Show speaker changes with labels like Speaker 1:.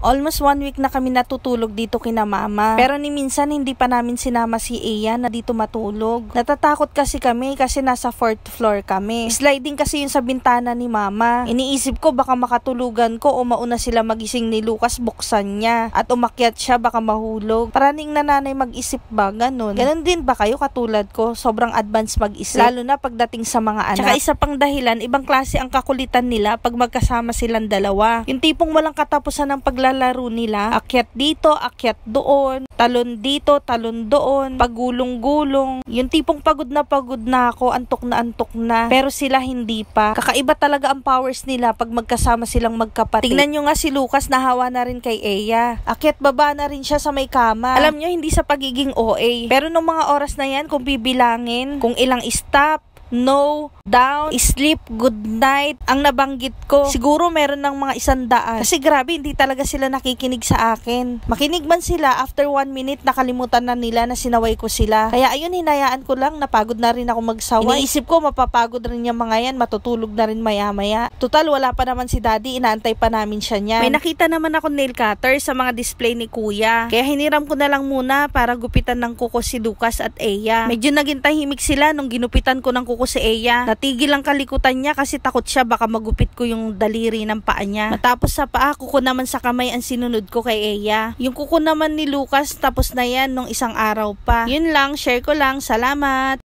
Speaker 1: Almost one week na kami natutulog dito kina mama. Pero ni minsan hindi pa namin sinama si Eya na dito matulog. Natatakot kasi kami kasi nasa fourth floor kami. Sliding kasi yun sa bintana ni mama. Iniisip ko baka makatulugan ko o mauna sila magising ni Lucas buksan niya. At umakyat siya baka mahulog. Paraning nanay mag-isip ba? Ganon. Ganon din ba kayo katulad ko? Sobrang advance mag-isip. Lalo na pagdating sa mga anak. Tsaka isa pang dahilan, ibang klase ang kakulitan nila pag magkasama silang dalawa. Yung tipong walang katapusan ng paglalaro nila. Akyat dito, akyat doon, talon dito, talon doon, pagulong-gulong. Yung tipong pagod na pagod na ako, antok na antok na. Pero sila hindi pa. Kakaiba talaga ang powers nila pag magkasama silang magkapatid. Tingnan nyo nga si Lucas, nahawa na rin kay Eya. Akyat baba na rin siya sa may kama. Alam nyo, hindi sa pagiging OA. Pero nung mga oras na yan, kung bibilangin, kung ilang stop, no, down, sleep, good night, ang nabanggit ko. Siguro meron ng mga isang daan. Kasi grabe, hindi talaga sila nakikinig sa akin. Makinig man sila, after one minute, nakalimutan na nila na sinaway ko sila. Kaya ayun, hinayaan ko lang, napagod na rin ako magsaway. Iniisip ko, mapapagod rin yung mga yan, matutulog na rin maya-maya. Total, wala pa naman si daddy, inaantay pa namin siya niyan. May nakita naman ako nail cutter sa mga display ni kuya. Kaya hiniram ko na lang muna para gupitan ng kuko si Lucas at Eya. Medyo naging tahimik sila nung ginupitan ko ng kuko si Eya. Natigil ang kalikutan niya kasi takot siya baka magupit ko yung daliri ng paa niya. Matapos sa paa, kuko naman sa kamay ang sinunod ko kay Eya. Yung kuko naman ni Lucas tapos na yan nung isang araw pa. Yun lang, share ko lang. Salamat!